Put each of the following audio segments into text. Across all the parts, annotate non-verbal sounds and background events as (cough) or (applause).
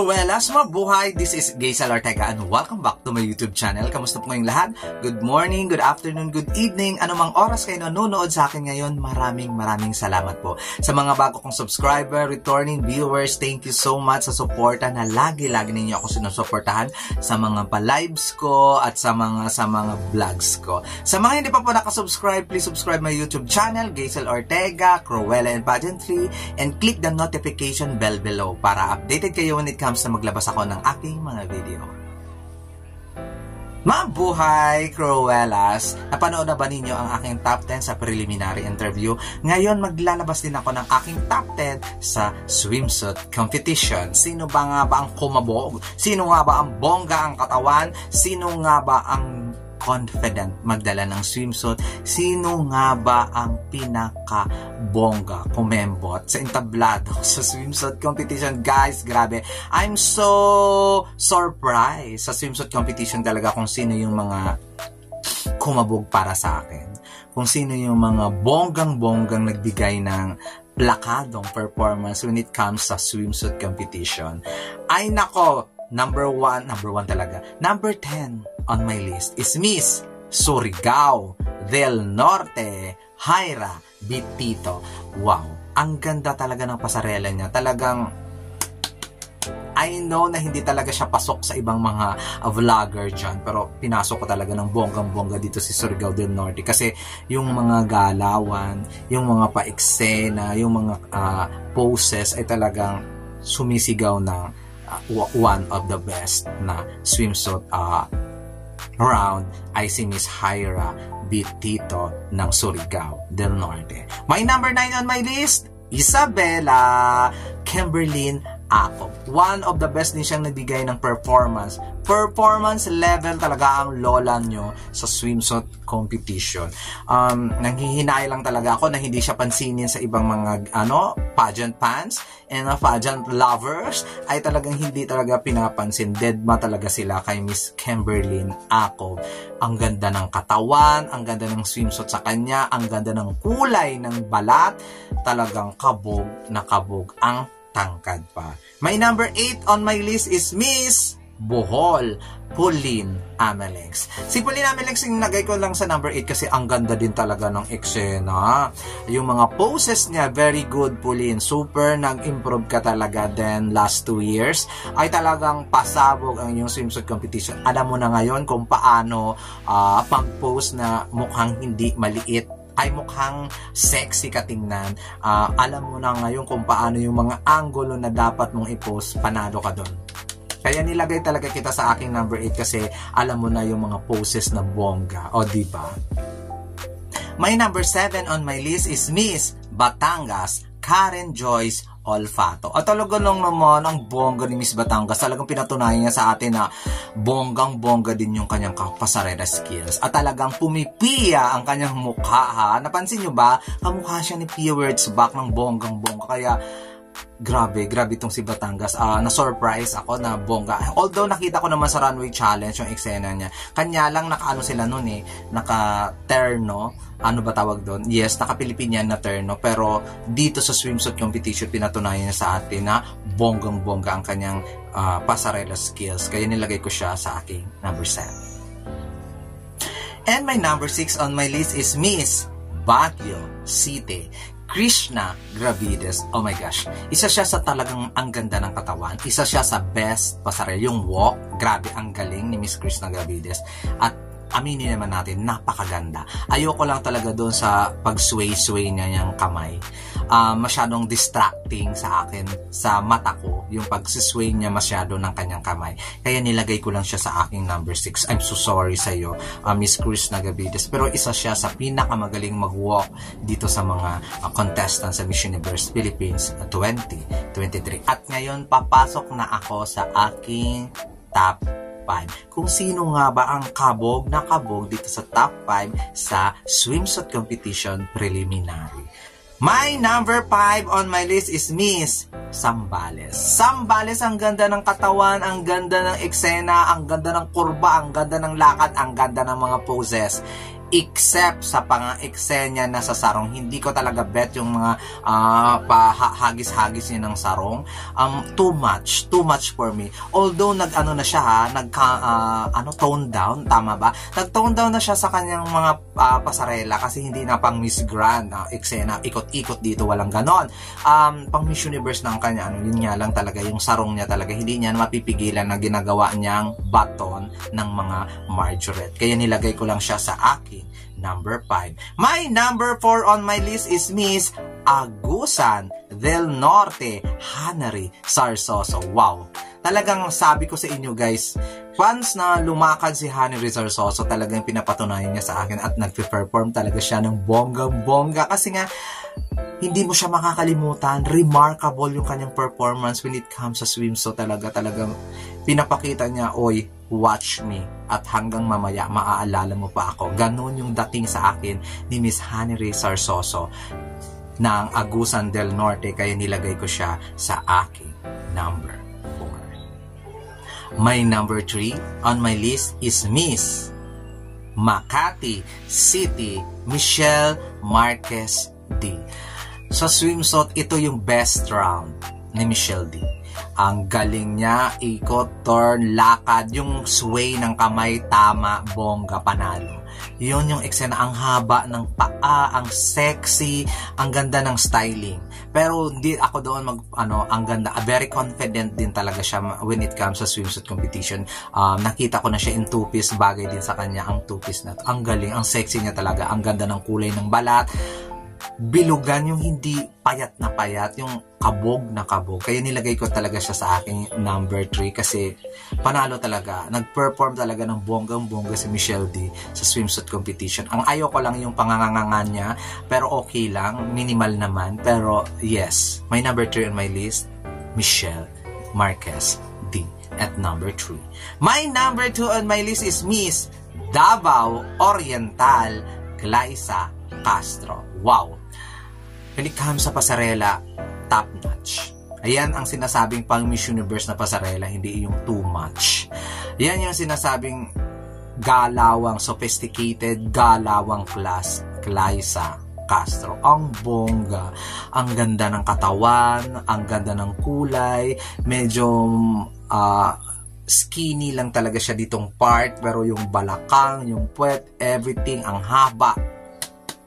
Cruelas, mabuhay! This is Gaysal Ortega and welcome back to my YouTube channel. Kamusta po ngayong lahat? Good morning, good afternoon, good evening. Anumang oras kayo nanonood sa akin ngayon, maraming maraming salamat po. Sa mga bago kong subscriber, returning viewers, thank you so much sa suporta na lagi-lagi ninyo ako sinusuportahan sa mga pa-lives ko at sa mga sa mga vlogs ko. Sa mga hindi pa po nakasubscribe, please subscribe my YouTube channel, Gaysel Ortega, Cruella and Pageantry, and click the notification bell below para updated kayo when it comes na maglabas ako ng aking mga video. Mabuhay, Cruellas! Napanood na ba ninyo ang aking top 10 sa preliminary interview? Ngayon, maglalabas din ako ng aking top 10 sa swimsuit competition. Sino ba nga ba ang kumabog? Sino nga ba ang bongga ang katawan? Sino nga ba ang confident magdala ng swimsuit, sino nga ba ang pinaka-bongga kumembot sa entablado (laughs) sa swimsuit competition? Guys, grabe. I'm so surprised sa swimsuit competition talaga kung sino yung mga kumabog para sa akin. Kung sino yung mga bonggang-bonggang nagbigay ng plakadong performance when it comes sa swimsuit competition. Ay nako, number one, number one talaga. Number 10, on my list is Miss Surigao del Norte, Jaira Bitito. Wow, ang ganda talaga ng pasarela niya. Talagang I know na hindi talaga siya pasok sa ibang mga uh, vlogger dyan, pero pinasok ko talaga ng bonggang-bongga dito si Surigao del Norte kasi yung mga galawan, yung mga pa-eksena, yung mga uh, poses ay talagang sumisigaw ng one of the best na swimsuit uh, round ay si Miss Hyra Bitito ng Surigao del Norte. My number 9 on my list, Isabella Kimberlyn Ako. One of the best din siyang nagbigay ng performance. Performance level talaga ang lola nyo sa swimsuit competition. Um, nanghihinay lang talaga ako na hindi siya pansinin sa ibang mga ano, pageant fans and uh, pageant lovers ay talagang hindi talaga pinapansin. Dead ma talaga sila kay Miss Kimberlyn Ako. Ang ganda ng katawan, ang ganda ng swimsuit sa kanya, ang ganda ng kulay ng balat, talagang kabog na kabog ang tangkad pa. My number 8 on my list is Miss Bohol, Pauline Amelex. Si Pauline Amelex nagay ko lang sa number 8 kasi ang ganda din talaga ng eksena. Yung mga poses niya, very good Pauline. Super nag-improve ka talaga then last 2 years ay talagang pasabog ang yung swimsuit competition. Alam mo na ngayon kung paano uh, pag-pose na mukhang hindi maliit ay mukhang sexy katingnan. Uh, alam mo na ngayon kung paano yung mga angulo na dapat mong i-post, panalo ka doon. Kaya nilagay talaga kita sa aking number 8 kasi alam mo na yung mga poses na bongga. O, di ba? My number 7 on my list is Miss Batangas Karen Joyce olfato. At talaga lang naman ang bongga ni Miss Batangas. Talagang pinatunayan niya sa atin na bonggang-bongga din yung kanyang pasarela skills. At talagang pumipiya ang kanyang mukha ha. Napansin nyo ba? Kamukha siya ni Pia Back ng bonggang-bongga. Kaya grabe, grabe itong si Batangas. Uh, na-surprise ako na bongga. Although nakita ko naman sa runway challenge yung eksena niya. Kanya lang nakaano sila noon eh, naka-terno ano ba tawag doon? Yes, naka-Pilipinian na terno, pero dito sa swimsuit competition, pinatunayan niya sa atin na bonggang-bongga ang kanyang uh, pasarela skills. Kaya nilagay ko siya sa aking number 7. And my number 6 on my list is Miss Baguio City. Krishna Gravides. Oh my gosh. Isa siya sa talagang ang ganda ng katawan. Isa siya sa best pasarela. Yung walk, grabe ang galing ni Miss Krishna Gravides. At aminin naman natin, napakaganda. Ayoko lang talaga doon sa pag-sway-sway niya niyang kamay. Uh, masyadong distracting sa akin, sa mata ko, yung pag-sway niya masyado ng kanyang kamay. Kaya nilagay ko lang siya sa aking number 6. I'm so sorry sa iyo, uh, Miss Chris Nagabides. Pero isa siya sa pinakamagaling mag-walk dito sa mga uh, contestants sa Miss Universe Philippines 2023. At ngayon, papasok na ako sa aking top 5. Kung sino nga ba ang kabog na kabog dito sa top 5 sa swimsuit competition preliminary. My number 5 on my list is Miss Sambales. Sambales, ang ganda ng katawan, ang ganda ng eksena, ang ganda ng kurba, ang ganda ng lakad, ang ganda ng mga poses. Except sa pang eksenya na sa sarong hindi ko talaga bet yung mga uh, pahagis-hagis niya ng sarong. Um too much too much for me. Although nag ano na siya ha nag uh, ano tone down tama ba? Nag tone down na siya sa kanyang mga uh, pasarela kasi hindi na pang Miss Grand uh, eksena ikot-ikot dito walang ganon. Um pang Miss Universe ang kanya ano yun nga lang talaga yung sarong niya talaga hindi niya mapipigilan na ginagawa niyang baton ng mga margarette. Kaya nilagay ko lang siya sa akin number 5. My number 4 on my list is Miss Agusan del Norte Hanari Sarsoso. Wow! Talagang sabi ko sa inyo guys, once na lumakad si Hanari Sarsoso, talagang pinapatunayan niya sa akin at nagpe-perform talaga siya ng bonggang-bongga kasi nga hindi mo siya makakalimutan. Remarkable yung kanyang performance when it comes sa swimsuit. Talaga, talagang pinapakita niya, oy, watch me. At hanggang mamaya, maaalala mo pa ako. Ganon yung dating sa akin ni Miss Honey Ray Sarsoso ng Agusan del Norte. Kaya nilagay ko siya sa aking number 4. My number 3 on my list is Miss Makati City Michelle Marquez D. Sa swimsuit, ito yung best round ni Michelle D. Ang galing niya, ikot, turn, lakad, yung sway ng kamay, tama, bongga, panalo. Yun yung eksena, ang haba ng paa, ang sexy, ang ganda ng styling. Pero hindi ako doon mag, ano, ang ganda, very confident din talaga siya when it comes sa swimsuit competition. Um, nakita ko na siya in two-piece, bagay din sa kanya ang two-piece na to. Ang galing, ang sexy niya talaga, ang ganda ng kulay ng balat, bilugan yung hindi payat na payat, yung kabog na kabog. Kaya nilagay ko talaga siya sa aking number 3 kasi panalo talaga. Nag-perform talaga ng bonggang-bongga si Michelle D sa swimsuit competition. Ang ayaw ko lang yung pangangangangan niya, pero okay lang, minimal naman. Pero yes, my number 3 on my list, Michelle Marquez D at number 3. My number 2 on my list is Miss Davao Oriental Glaisa Castro. Wow! When it comes sa pasarela, top notch. Ayan ang sinasabing pang Miss Universe na pasarela, hindi yung too much. Yan yung sinasabing galawang sophisticated, galawang class, Glyza Castro. Ang bongga, ang ganda ng katawan, ang ganda ng kulay, medyo uh, skinny lang talaga siya ditong part, pero yung balakang, yung puwet, everything, ang haba,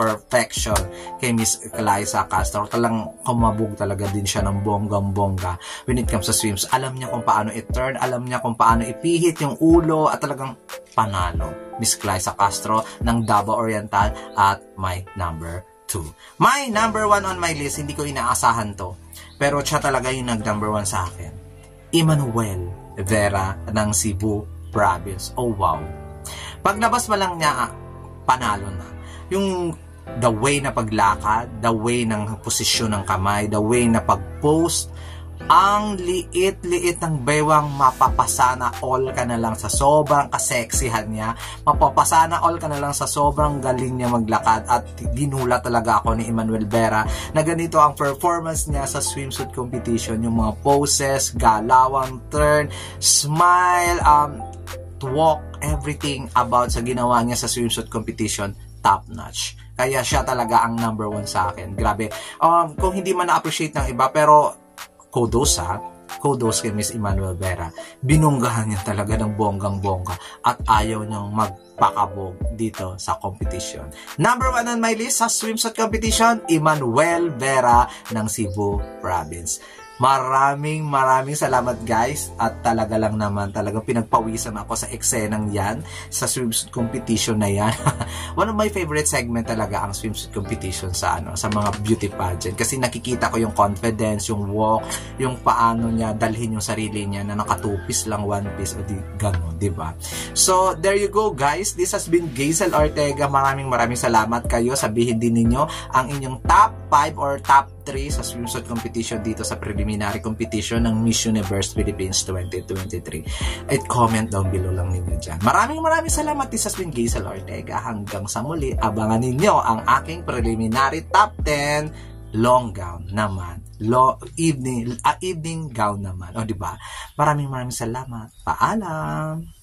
perfection kay Miss Eliza Castro. Talang kumabog talaga din siya ng bonggang-bongga when it comes sa swims. Alam niya kung paano i-turn, alam niya kung paano ipihit yung ulo at talagang panalo. Miss Eliza Castro ng Davao Oriental at my number 2. My number 1 on my list, hindi ko inaasahan to. Pero siya talaga yung nag-number 1 sa akin. Emmanuel Vera ng Cebu Province. Oh wow. Paglabas pa lang niya, panalo na. Yung the way na paglakad, the way ng posisyon ng kamay, the way na pag-post, ang liit-liit ng bewang mapapasana all ka na lang sa sobrang kaseksihan niya. Mapapasana all ka na lang sa sobrang galing niya maglakad at ginula talaga ako ni Emmanuel Vera na ganito ang performance niya sa swimsuit competition. Yung mga poses, galawang turn, smile, um, walk, everything about sa ginawa niya sa swimsuit competition, top notch kaya siya talaga ang number one sa akin. Grabe. Um, kung hindi man na-appreciate ng iba, pero kudos ha. Kudos kay Miss Emmanuel Vera. Binunggahan niya talaga ng bonggang-bongga at ayaw niyang magpakabog dito sa competition. Number one on my list sa swimsuit competition, Emmanuel Vera ng Cebu Province. Maraming maraming salamat guys at talaga lang naman talagang pinagpawisan ako sa eksenang yan sa swimsuit competition na yan. (laughs) One of my favorite segment talaga ang swimsuit competition sa ano sa mga beauty pageant kasi nakikita ko yung confidence, yung walk, yung paano niya dalhin yung sarili niya na nakatupis lang one piece o di gano'n, di ba? So, there you go guys. This has been Gazel Ortega. Maraming maraming salamat kayo. Sabihin din ninyo ang inyong top 5 or top 3 sa swimsuit competition dito sa preliminary competition ng Miss Universe Philippines 2023. At comment down below lang ninyo dyan. Maraming maraming salamat. This has been Gazel Ortega. Hanggang sa muli, abangan ninyo ang aking preliminary top 10 long gown naman. Lo, evening, uh, evening gown naman. O, di ba? Maraming maraming salamat. Paalam!